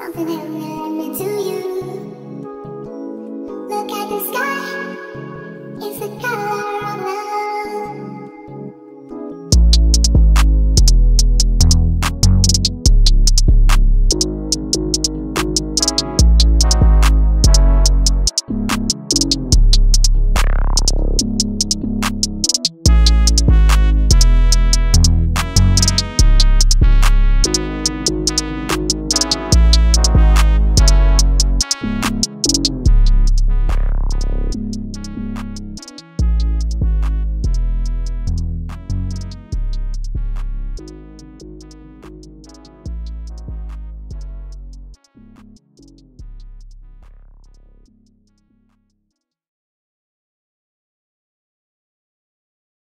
something that will really me to you. Look at the sky, it's the color.